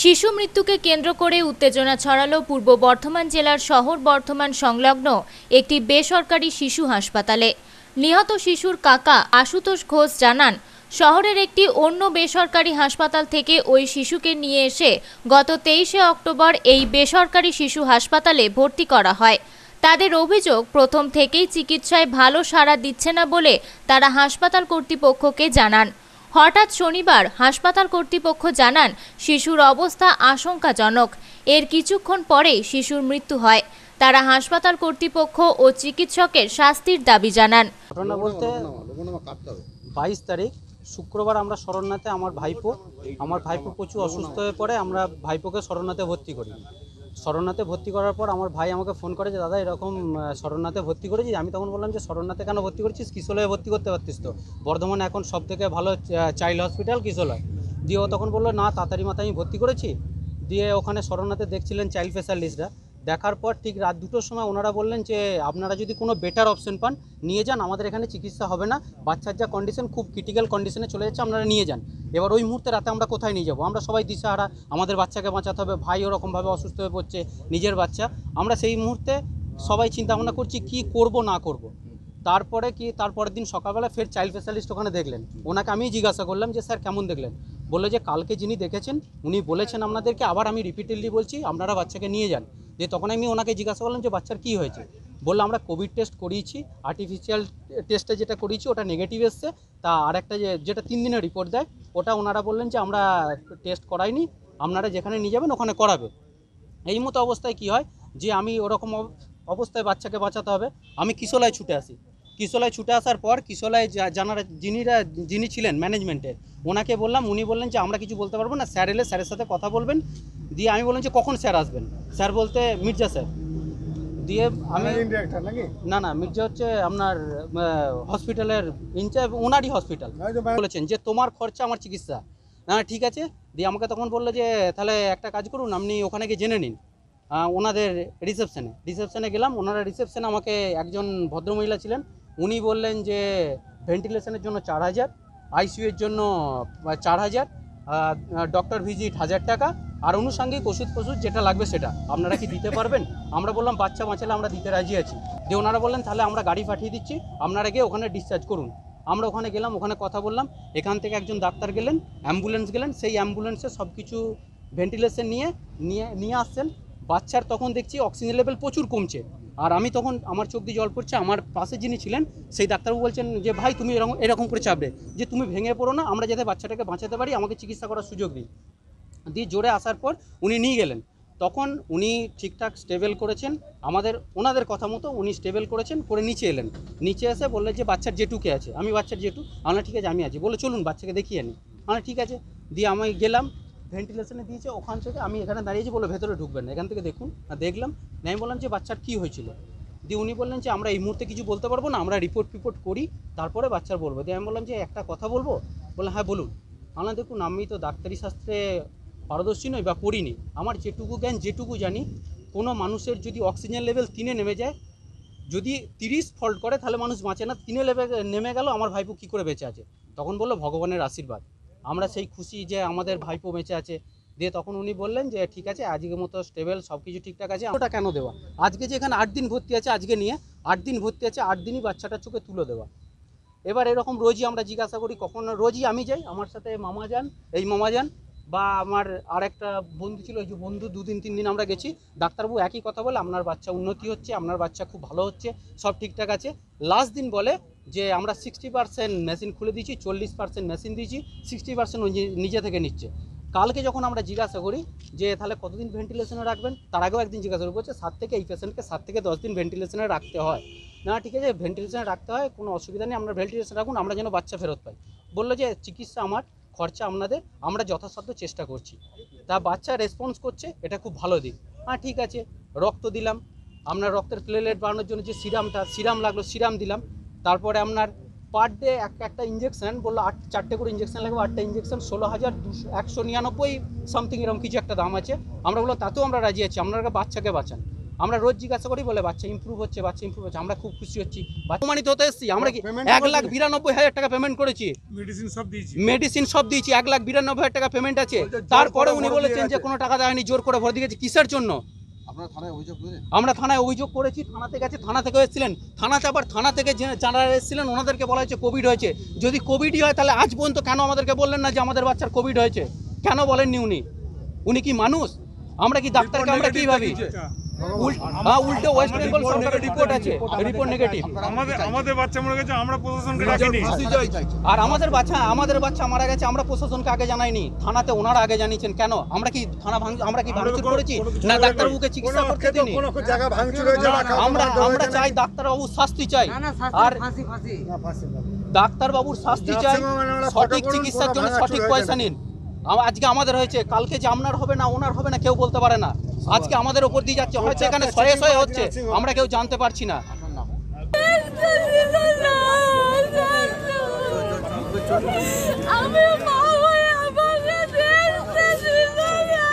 শিশু মৃত্যুকে কেন্দ্র করে উত্তেজনা ছড়ালো পূর্ব বর্ধমান জেলার শহর বর্ধমান সংলগ্ন একটি বেসরকারি শিশু হাসপাতালে। নিহত শিশুর কাকা আশুতোষ ঘোষ জানান, শহরের একটি অন্য বেসরকারি হাসপাতাল থেকে ওই শিশুকে নিয়ে এসে গত তেইশে অক্টোবর এই বেসরকারি শিশু হাসপাতালে ভর্তি করা হয়। তাদের অভিযোগ, প্রথম থেকেই চিকিৎসায় ভালো সাড়া দিচ্ছে না বলে তারা হাসপাতাল কর্তৃপক্ষকে জানান। হঠাৎ শনিবার হাসপাতাল কর্তৃপক্ষ জানান, শিশুর অবস্থা আশঙ্কাজনক। এর কিছুক্ষণ পরেই শিশুর মৃত্যু হয়। তারা হাসপাতাল কর্তৃপক্ষ ও চিকিৎসকের শাস্তির দাবি জানান। বলতে বাইশ তারিখ, শুক্রবার আমরা শরণাতে আমার ভাইপো আমার ভাইপো প্রচুর অসুস্থ হয়ে পড়ে, আমরা ভাইপোকে শরণাতে ভর্তি করি। শরণাতে ভর্তি করার পর আমার ভাই আমাকে ফোন করে যে, দাদা, এরকম শরণনাথে ভর্তি করেছিস? আমি তখন বললাম যে শরণনাথে কেন ভর্তি করেছিস? কিশোলয়ে ভর্তি করতে পারতিস তো। বর্ধমানে এখন সব থেকে ভালো চাইল্ড হসপিটাল কিশোলয় দিয়ে ও তখন বলল, না, তাড়াতাড়ি মাথায় আমি ভর্তি করেছি। দিয়ে ওখানে শরণনাথে দেখছিলেন চাইল্ড স্পেশালিস্টরা দেখার পর ঠিক রাত দুটোর সময় ওনারা বললেন যে, আপনারা যদি কোনো বেটার অপশন পান, নিয়ে যান, আমাদের এখানে চিকিৎসা হবে না। বাচ্চার যা কন্ডিশন খুব ক্রিটিক্যাল কন্ডিশনে চলে যাচ্ছে, আপনারা নিয়ে যান। এবার ওই মুহূর্তে রাতে আমরা কোথায় নিয়ে যাব? আমরা সবাই দিশাহারা, আমাদের বাচ্চাকে বাঁচাতে হবে, ভাই ওরকমভাবে অসুস্থ হয়ে পড়ছে, নিজের বাচ্চা। আমরা সেই মুহূর্তে সবাই চিন্তা ভাবনা করছি, কি করব, না করব। তারপরে কি, তারপরের দিন সকালবেলা ফের চাইল্ড স্পেশালিস্ট ওখানে দেখলেন। ওনাকে আমি জিজ্ঞাসা করলাম যে, স্যার, কেমন দেখলেন? বলল যে, কালকে যিনি দেখেছেন, উনি বলেছেন আপনাদেরকে, আবার আমি রিপিটেডলি বলছি, আপনারা বাচ্চাকে নিয়ে যান। যে তখন আমি ওনাকে জিজ্ঞাসা করলাম যে, বাচ্চার কী হয়েছে? বলল, আমরা কোভিড টেস্ট করিয়েছি আর্টিফিশিয়াল টেস্টে যেটা করিয়েছি, ওটা নেগেটিভ এসছে। তা আর একটা যে, যেটা তিন দিনের রিপোর্ট দেয়, ওটা ওনারা বললেন যে, আমরা টেস্ট করাইনি, আপনারা যেখানে নিয়ে যাবেন, ওখানে করাবে। এই মতো অবস্থায় কি হয়? যে, আমি ওরকম অব- অবস্থায় বাচ্চাকে বাঁচাতে হবে। আমি কিশোলায় ছুটে আসি। কিশোলায় ছুটে আসার পর কিশোলায় যা- যারা যিনিরা যিনি ছিলেন ম্যানেজমেন্টের ওনাকে বললাম উনি বললেন যে আমরা কিছু বলতে পারব না স্যার এলে স্যারের সাথে কথা বলবেন। দিয়ে আমি বললাম যে কখন স্যার আসবেন? স্যার বলতে মির্জা স্যার। দিয়ে আমি না না মির্জা হচ্ছে আপনার হসপিটালের ইনচার্জ ওনারই হসপিটাল বলেছেন যে তোমার খরচা আমার চিকিৎসা। না ঠিক আছে। দিয়ে আমাকে তখন বলল যে তাহলে একটা কাজ করুন আপনি ওখানে গিয়ে জেনে নিন। ওনাদের রিসেপশনে রিসেপশনে গেলাম ওনারা রিসেপশনে আমাকে একজন ভদ্রমহিলা ছিলেন উনি বললেন যে ভেন্টিলেশনের জন্য চার হাজার আইসিইউ এর জন্য চার হাজার ডক্টর ভিজিট হাজার টাকা, আর আনুষঙ্গিক ওষুধ ফষুধ যেটা লাগবে সেটা। আপনারা কি দিতে পারবেন? আমরা বললাম, বাচ্চা বাঁচালে আমরা দিতে রাজি আছি। দিয়ে ওনারা বললেন, তাহলে আমরা গাড়ি পাঠিয়ে দিচ্ছি, আপনারা গিয়ে ওখানে ডিসচার্জ করুন। আমরা ওখানে গেলাম, ওখানে কথা বললাম, এখান থেকে একজন ডাক্তার গেলেন অ্যাম্বুলেন্স গেলেন, সেই অ্যাম্বুলেন্সে সব কিছু ভেন্টিলেশন নিয়ে নিয়ে নিয়ে আসছেন। বাচ্চার তখন দেখছি অক্সিজেন লেভেল প্রচুর কমছে। আর আমি তখন আমার চোখ দিয়ে জল পড়ছে, আমার পাশে যিনি ছিলেন সেই ডাক্তারবাবু বলছেন যে, ভাই, তুমি এরকম এরকম করে চাপবে, যে তুমি ভেঙে পড়ো না, আমরা যাতে বাচ্চাটাকে বাঁচাতে পারি, আমাকে চিকিৎসা করার সুযোগ দিই দিয়ে জোরে আসার পর উনি নিয়ে গেলেন। তখন উনি ঠিকঠাক স্টেবেল করেছেন, আমাদের, ওনাদের কথা মতো উনি স্টেবেল করেছেন, করে নিচে এলেন। নিচে এসে বললেন যে, বাচ্চার জেটুকে আছে, আমি বাচ্চার জেটু আমরা ঠিক আছে, আমি আছি। বলে চলুন, বাচ্চাকে দেখিয়ে আনি। আমরা ঠিক আছে, দিয়ে আমি গেলাম ভেন্টিলেশনে দিয়েছে, ওখান থেকে আমি এখানে দাঁড়িয়েছি বলে ভেতরে ঢুকবেন না। এখান থেকে দেখুন, আর দেখলাম আমি বললাম যে, বাচ্চার কী হয়েছিল? দিয়ে উনি বললেন যে, আমরা এই মুহূর্তে কিছু বলতে পারব না, আমরা রিপোর্ট ফিপোর্ট করি, তারপরে বাচ্চার বলব। দিয়ে আমি বললাম যে, একটা কথা বলব? বললাম হ্যাঁ বলুন। আমরা দেখুন, আমি তো ডাক্তারি শাস্ত্রে পারদর্শী নই বা পড়িনি। আমার যেটুকু জ্ঞান, যেটুকু জানি, কোনো মানুষের যদি অক্সিজেন লেভেল তিনে নেমে যায়, যদি তিরিশ ফল্ট করে, তাহলে মানুষ বাঁচে না। তিনে লেভে নেমে গেল, আমার ভাইপো কী করে বেঁচে আছে? তখন বলল, ভগবানের আশীর্বাদ। আমরা সেই খুশি যে আমাদের ভাইপো বেঁচে আছে। দিয়ে তখন উনি বললেন যে, ঠিক আছে, আজকের মতো স্টেবেল সব কিছু ঠিকঠাক আছে ওটা কেন দেওয়া? আজকে যে এখানে আট দিন ভর্তি আছে, আজকে নিয়ে আট দিন ভর্তি আছে, আট দিনই বাচ্চাটার চোখে তুলে দেওয়া। এবার এরকম রোজই আমরা জিজ্ঞাসা করি, কখন রোজই আমি যাই? আমার সাথে মামা যান, এই মামা যান বা আমার আরেকটা বন্ধু ছিল ওই যে বন্ধু দুদিন, তিন দিন আমরা গেছি। ডাক্তারবাবু একই কথা বলে, আপনার বাচ্চা উন্নতি হচ্ছে, আপনার বাচ্চা খুব ভালো হচ্ছে, সব ঠিকঠাক আছে। লাস্ট দিন বলে যে আমরা সিক্সটি পার্সেন্ট মেশিন খুলে দিয়েছি, চল্লিশ পার্সেন্ট মেশিন দিয়েছি সিক্সটি পার্সেন্ট নিজে থেকে নিচ্ছে। কালকে যখন আমরা জিজ্ঞাসা করি যে, তাহলে কতদিন ভেন্টিলেশনে রাখবেন? তার আগেও একদিন জিজ্ঞাসা করি বলছে, সাত থেকে এই পেশেন্টকে সাত থেকে দশ দিন ভেন্টিলেশনে রাখতে হয়। না, ঠিক আছে ভেন্টিলেশনে রাখতে হয়, কোনো অসুবিধা নেই, আমরা ভেন্টিলেশন রাখুন, আমরা যেন বাচ্চা ফেরত পাই। বলল যে, চিকিৎসা আমার। খরচা আপনাদের, আমরা যথাসাধ্য চেষ্টা করছি। তা বাচ্চা রেসপন্স করছে, এটা খুব ভালো দিক। হ্যাঁ ঠিক আছে, রক্ত দিলাম। আপনার রক্তের প্লেলেট বাড়ানোর জন্য যে সিরামটা, সিরাম লাগল, সিরাম দিলাম। তারপরে আপনার পার ডে এক, একটা ইঞ্জেকশন বলল আট, চারটে করে ইঞ্জেকশন লাগবে, আটটা ইঞ্জেকশন ষোলো হাজার দুশো, একশো নিরানব্বই সামথিং এরকম কিছু একটা দাম আছে। আমরা বললাম, তাতেও আমরা রাজি আছি, আপনারা বাচ্চাকে বাঁচান। আমরা রোজ জিজ্ঞাসা করি বলে বাচ্চা ইম্প্রুভ হচ্ছে বাচ্চা ইমপ্রুভ হচ্ছে আমরা খুব খুশি হচ্ছি। বাচ্চা প্রমাণিত হতে এসেছি আমরা কি এক লাখ বিরানব্বই হাজার টাকা পেমেন্ট করেছি? মেডিসিন সব দিয়েছি। মেডিসিন সব দিয়েছি এক লাখ বিরানব্বই হাজার টাকা পেমেন্ট আছে। তারপরে উনি বলেছেন যে কোনো টাকা দেয়নি জোর করে ভরে দিয়েছে কিসের জন্য? আমরা থানায় অভিযোগ করেছি থানাতে গেছে থানা থেকে এসেছিলেন। থানাতে আবার থানা থেকে যারা এসেছিলেন ওনাদেরকে বলা হয়েছে কোভিড হয়েছে। যদি কোভিডই হয় তাহলে আজ পর্যন্ত কেন আমাদেরকে বললেন না যে আমাদের বাচ্চার কোভিড হয়েছে? কেন বলেননি উনি? উনি কি মানুষ? আমরা কি ডাক্তারকে আমরা কি ভাবি? হ্যাঁ উল্টো ওয়েস্ট বেঙ্গল সরকারের রিপোর্ট আছে। রিপোর্ট নেগেটিভ আমাদের আমাদের বাচ্চা মরে গেছে আমরা প্রশাসনকে ডাকিনি। আর আমাদের বাচ্চা আমাদের বাচ্চা মারা গেছে আমরা প্রশাসনকে আগে জানাইনি। থানাতে ওনারা আগে জানিয়েছেন কেন? আমরা কি থানা ভাঙ আমরা কি ভাঙচুর করেছি? না ডাক্তারবাবুকে চিকিৎসা করতে দিনি জায়গা ভাঙচুর হয়েছে আমরা আমরা চাই ডাক্তারবাবুর শাস্তি চাই। আর ডাক্তারবাবুর শাস্তি চাই। সঠিক চিকিৎসার জন্য সঠিক পয়সা নিন। আজকে আমাদের হয়েছে কালকে যে আপনার হবে না ওনার হবে না কেউ বলতে পারে না। আজকে আমাদের ওপর দিয়ে যাচ্ছে হয়তো এখানে শয়ে শয়ে হচ্ছে আমরা কেউ জানতে পারছি না। আমি মা হয়ে আমাকে দেখতে দিল না।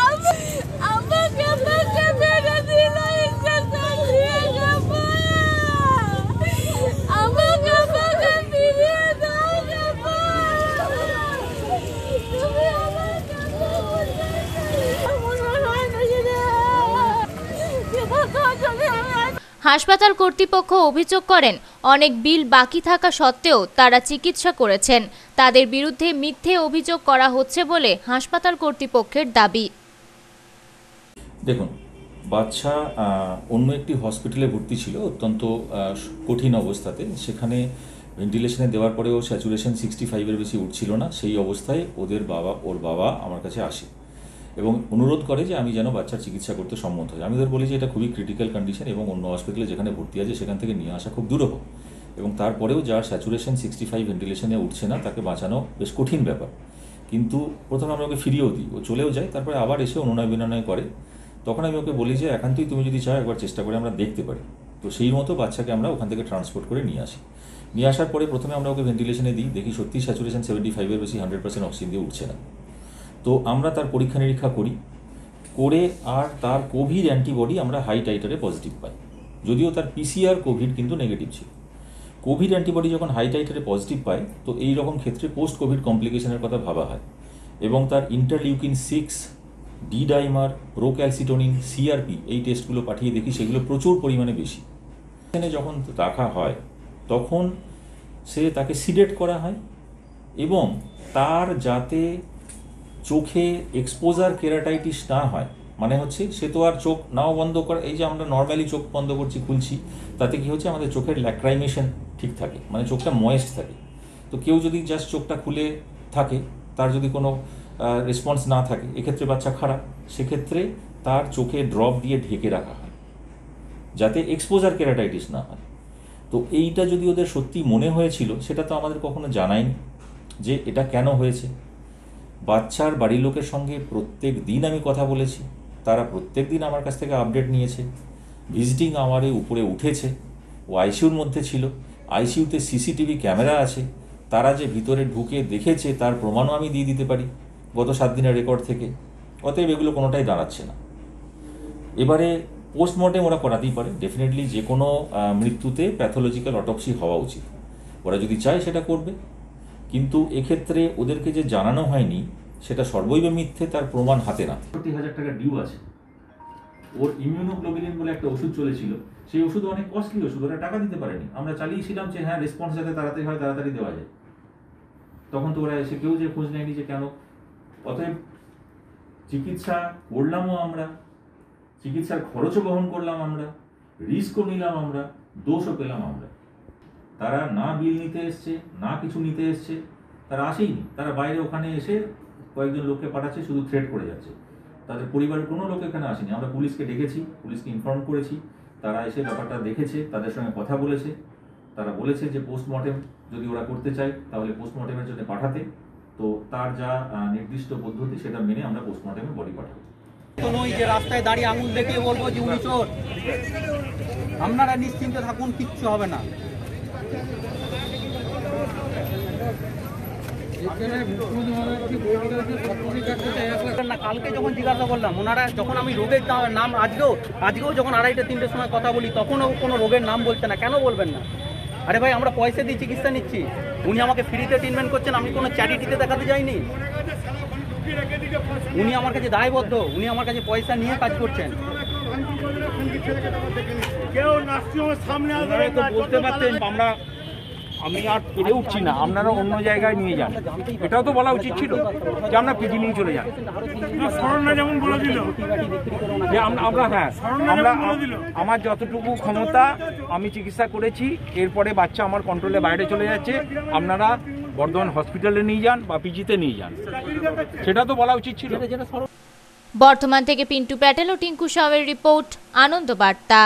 আমি- আমাকে আমাকে মেরে দিল ইজ্জতটা নিয়ে গেল। আমাকে আমাকে ফিরিয়ে দাও না মা। তুমি আমার কাছে বলতে মনে হয় না যে রে। যে কথা যদি আমি হাসপাতাল কর্তৃপক্ষ অভিযোগ করেন, অনেক বিল বাকি থাকা সত্ত্বেও তারা চিকিৎসা করেছেন। তাদের বিরুদ্ধে মিথ্যে অভিযোগ করা হচ্ছে বলে হাসপাতাল কর্তৃপক্ষের দাবি। দেখুন বাচ্চা অন্য একটি হসপিটালে ভর্তি ছিল, অত্যন্ত কঠিন অবস্থাতে। সেখানে ভেন্টিলেশনে দেওয়ার পরেও স্যাচুরেশন সিক্সটি ফাইভের বেশি উঠছিল না। সেই অবস্থায় ওদের বাবা, ওর বাবা আমার কাছে আসে। এবং অনুরোধ করে যে আমি যেন বাচ্চার চিকিৎসা করতে সম্মত হই। আমি ওদের বলি যে এটা খুবই ক্রিটিক্যাল কন্ডিশন এবং অন্য হসপিটালে যেখানে ভর্তি আছে সেখান থেকে নিয়ে আসা খুব দুরূহ এবং তারপরেও যার স্যাচুরেশন সিক্সটি ফাইভ ভেন্টিলেশনে উঠছে না, তাকে বাঁচানো বেশ কঠিন ব্যাপার। কিন্তু প্রথমে আমরা ওকে ফিরিয়েও দিই, ও চলেও যায়, তারপরে আবার এসে অনুনয় বিনয় করে। তখন আমি ওকে বলি যে একান্তই তুমি যদি চাও একবার চেষ্টা করে আমরা দেখতে পারি। তো সেই মতো বাচ্চাকে আমরা ওখান থেকে ট্রান্সপোর্ট করে নিয়ে আসি। নিয়ে আসার পরে প্রথমে আমরা ওকে ভেন্টিলেশনে দিই, দেখি সত্যি স্যাচুরেশন সেভেন্টি ফাইভের বেশি হান্ড্রেড পার্সেন্ট অক্সিজেন দিয়ে উঠছে না। তো আমরা তার পরীক্ষা নিরীক্ষা করি, করে আর তার কোভিড অ্যান্টিবডি আমরা হাই টাইটারে পজিটিভ পাই। যদিও তার পিসিআর কোভিড কিন্তু নেগেটিভ ছিল। কোভিড অ্যান্টিবডি যখন হাই টাইটারে পজিটিভ পায়, তো এই রকম ক্ষেত্রে পোস্ট কোভিড কমপ্লিকেশনের কথা ভাবা হয়। এবং তার interleukin six D dimer procalcitonin CRP এই টেস্টগুলো পাঠিয়ে দেখি, সেগুলো প্রচুর পরিমাণে বেশি। এখানে যখন রাখা হয়, তখন সে তাকে সিডেট করা হয় এবং তার যাতে চোখে এক্সপোজার কেরাটাইটিস না হয় মানে হচ্ছে সে তো আর চোখ নাও বন্ধ করে, এই যে আমরা নর্মালি চোখ বন্ধ করছি, খুলছি, তাতে কি হচ্ছে আমাদের চোখের ল্যাক্রাইমেশন ঠিক থাকে মানে চোখটা ময়েস্ট থাকে। তো কেউ যদি জাস্ট চোখটা খুলে থাকে, তার যদি কোনো রেসপন্স না থাকে, এক্ষেত্রে বাচ্চা খারাপ, সেক্ষেত্রে তার চোখে ড্রপ দিয়ে ঢেকে রাখা হয়, যাতে এক্সপোজার কেরাটাইটিস না হয়। তো এইটা যদি ওদের সত্যি মনে হয়েছিল, সেটা তো আমাদের কখনো জানায়নি যে এটা কেন হয়েছে। বাচ্চার বাড়ির লোকের সঙ্গে প্রত্যেক দিন আমি কথা বলেছি। তারা প্রত্যেক দিন আমার কাছ থেকে আপডেট নিয়েছে। ভিজিটিং আওয়ারে উপরে উঠেছে। ও আইসিউর মধ্যে ছিল। আইসিইউতে সিসিটিভি ক্যামেরা আছে। তারা যে ভিতরে ঢুকে দেখেছে, তার প্রমাণও আমি দিয়ে দিতে পারি গত সাত দিনের রেকর্ড থেকে। অতএব এগুলো কোনোটাই দাঁড়াচ্ছে না। এবারে পোস্টমর্টেম ওরা করাতেই পারে। ডেফিনেটলি যে কোনো মৃত্যুতে প্যাথোলজিক্যাল অটপসি হওয়া উচিত। ওরা যদি চায় সেটা করবে। কিন্তু এক্ষেত্রে ওদেরকে যে জানানো হয়নি, সেটা সর্বৈব মিথ্যে তার প্রমাণ হাতে না। কোটি হাজার টাকা ডিউ আছে। ওর ইমিউনোগ্লোবিলিন বলে একটা ওষুধ চলেছিল। সেই ওষুধ অনেক কস্টলি ওষুধ, ওরা টাকা দিতে পারেনি। আমরা চালিয়েছিলাম যে হ্যাঁ রেসপন্স যাতে তাড়াতাড়ি হয়, তাড়াতাড়ি দেওয়া যায়। তখন তো ওরা এসে কেউ যে খোঁজ নেয়নি যে কেন। অতএব চিকিৎসা করলামও আমরা, চিকিৎসার খরচও বহন করলাম আমরা রিস্কও নিলাম আমরা, দোষও পেলাম আমরা। তারা না বিল নিতে এসছে, না কিছু নিতে এসছে, তারা আসেইনি। তারা বাইরে ওখানে এসে কয়েকজন লোককে পাঠাচ্ছে, শুধু থ্রেট করে যাচ্ছে। তাদের পরিবারের কোনো লোক এখানে আসেনি। আমরা পুলিশকে ডেকেছি, পুলিশকে ইনফর্ম করেছি। তারা এসে ব্যাপারটা দেখেছে, তাদের সঙ্গে কথা বলেছে। তারা বলেছে যে পোস্টমর্টেম যদি ওরা করতে চায়, তাহলে পোস্টমর্টেমের জন্য পাঠাতে। তো তার যা নির্দিষ্ট পদ্ধতি, সেটা মেনে আমরা পোস্টমর্টেমে বডি পাঠাবো। নই যে রাস্তায় দাঁড়িয়ে আঙুল বলব যে উনি চোর। আপনারা নিশ্চিন্তে থাকুন, কিচ্ছু হবে না। কালকে যখন জিজ্ঞাসা করলাম, ওনারা যখন আমি রোগের নাম আজকেও আজকেও যখন আড়াইটা, তিনটের সময় কথা বলি, তখনও কোনো রোগের নাম বলছে না। কেন বলবেন না? আরে ভাই, আমরা পয়সা দিয়ে চিকিৎসা নিচ্ছি। উনি আমাকে ফ্রিতে ট্রিটমেন্ট করছেন, আমি কোনো চ্যারিটিতে দেখাতে যাইনি। উনি আমার কাছে দায়বদ্ধ, উনি আমার কাছে পয়সা নিয়ে কাজ করছেন। কেউ নার্সিংহোমের সামনে আসবে তো বলতে পারতেন আমরা আমি আর পেরে উঠছি না আপনারা অন্য জায়গায় নিয়ে যান। এটাও তো বলা উচিত ছিল যে আমরা পিজি নিয়ে চলে যান। যেমন বলে দিল। যে আমরা আমরা হ্যাঁ আমরা। আমার যতটুকু ক্ষমতা আমি চিকিৎসা করেছি এরপরে বাচ্চা আমার কন্ট্রোলে বাইরে চলে যাচ্ছে আপনারা বর্ধমান হসপিটালে নিয়ে যান বা পিজিতে নিয়ে যান। সেটা তো বলা উচিত ছিল। বর্ধমান থেকে পিন্টু প্যাটেল ও টিঙ্কু সাহের রিপোর্ট আনন্দ বার্তা।